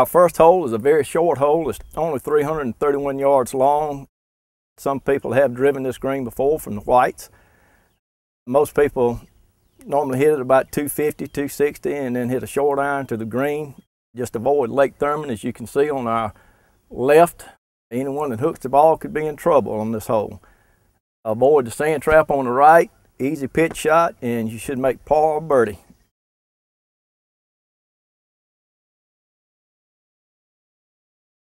Our first hole is a very short hole. It's only 331 yards long. Some people have driven this green before from the whites. Most people normally hit it about 250, 260 and then hit a short iron to the green. Just avoid Lake Thurmond as you can see on our left. Anyone that hooks the ball could be in trouble on this hole. Avoid the sand trap on the right, easy pitch shot, and you should make par birdie.